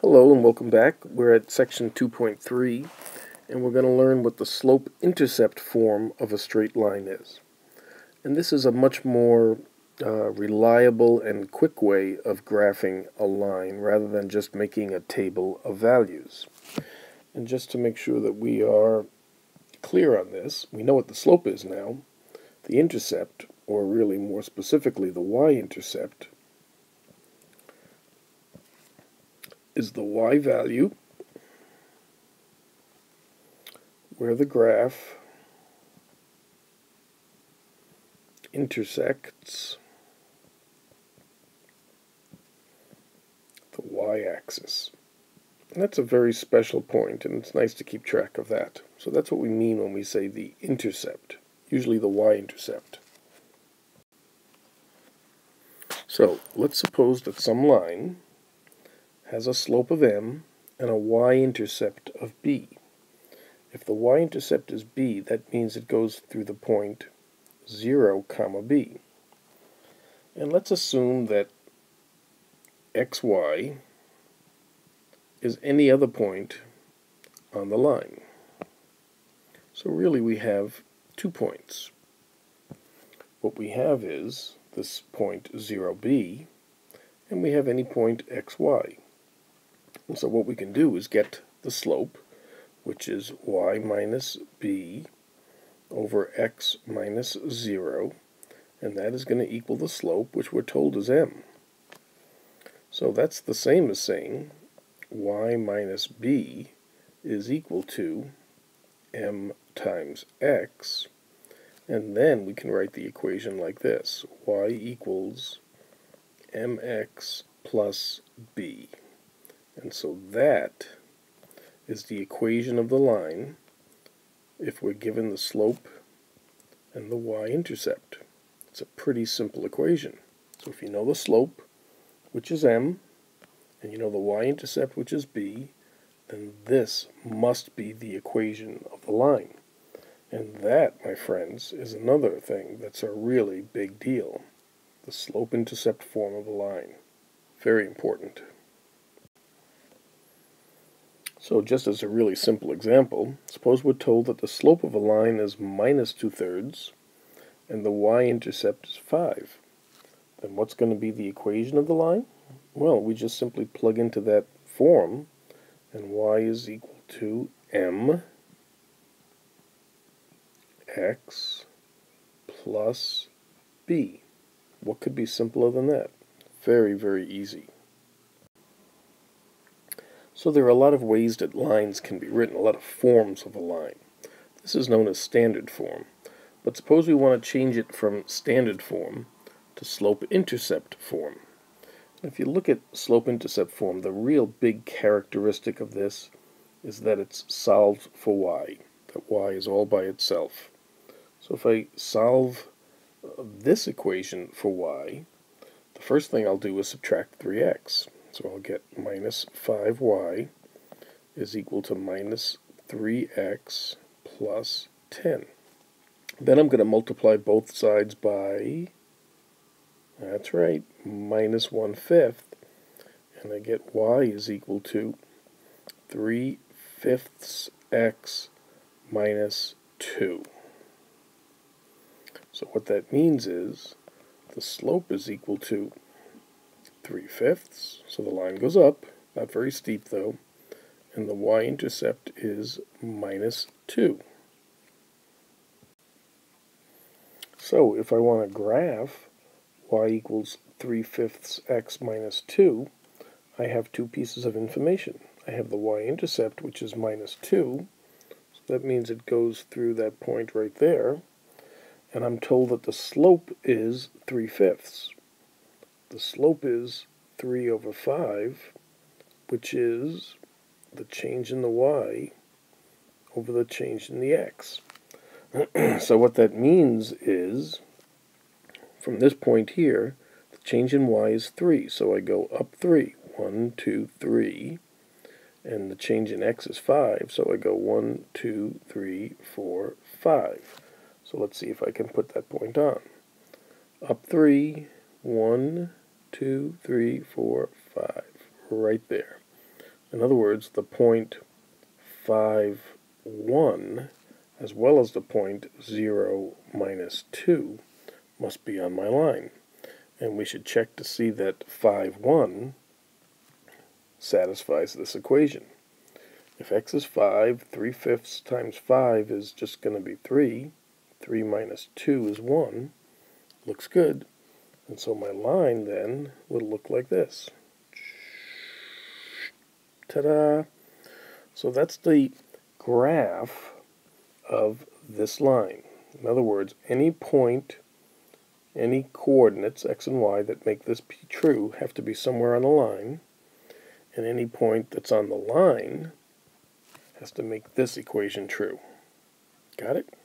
Hello and welcome back. We're at section 2.3 and we're going to learn what the slope-intercept form of a straight line is. And this is a much more uh, reliable and quick way of graphing a line rather than just making a table of values. And just to make sure that we are clear on this, we know what the slope is now. The intercept, or really more specifically the y-intercept, is the y value where the graph intersects the y-axis. And that's a very special point, and it's nice to keep track of that. So that's what we mean when we say the intercept, usually the y-intercept. So let's suppose that some line has a slope of m and a y-intercept of b. If the y-intercept is b, that means it goes through the point 0, comma b. And let's assume that xy is any other point on the line. So really we have two points. What we have is this point 0b, and we have any point xy. So what we can do is get the slope, which is y minus b over x minus 0, and that is going to equal the slope, which we're told is m. So that's the same as saying y minus b is equal to m times x, and then we can write the equation like this, y equals mx plus b. And so that is the equation of the line if we're given the slope and the y-intercept. It's a pretty simple equation. So if you know the slope, which is m, and you know the y-intercept, which is b, then this must be the equation of the line. And that, my friends, is another thing that's a really big deal. The slope-intercept form of a line. Very important. So just as a really simple example, suppose we're told that the slope of a line is minus 2 thirds and the y-intercept is 5. Then what's going to be the equation of the line? Well, we just simply plug into that form and y is equal to m x plus b. What could be simpler than that? Very, very easy. So there are a lot of ways that lines can be written, a lot of forms of a line. This is known as standard form. But suppose we want to change it from standard form to slope-intercept form. If you look at slope-intercept form, the real big characteristic of this is that it's solved for y, that y is all by itself. So if I solve uh, this equation for y, the first thing I'll do is subtract 3x. So I'll get minus 5y is equal to minus 3x plus 10. Then I'm going to multiply both sides by, that's right, minus 1 fifth. And I get y is equal to 3 fifths x minus 2. So what that means is the slope is equal to 3 fifths. So the line goes up, not very steep though, and the y-intercept is minus 2. So if I want to graph y equals 3 fifths x minus 2, I have two pieces of information. I have the y-intercept, which is minus 2, so that means it goes through that point right there, and I'm told that the slope is 3 fifths the slope is 3 over 5, which is the change in the y over the change in the x. so what that means is, from this point here, the change in y is 3. So I go up 3. 1, 2, 3. And the change in x is 5. So I go 1, 2, 3, 4, 5. So let's see if I can put that point on. Up 3, 1, two, three, four, five, right there. In other words, the point 5, 1, as well as the point 0, minus 2, must be on my line. And we should check to see that 5, 1 satisfies this equation. If x is 5, 3 fifths times 5 is just going to be 3. 3 minus 2 is 1. Looks good. And so my line then would look like this. Ta-da! So that's the graph of this line. In other words, any point, any coordinates, x and y, that make this be true have to be somewhere on the line. And any point that's on the line has to make this equation true. Got it?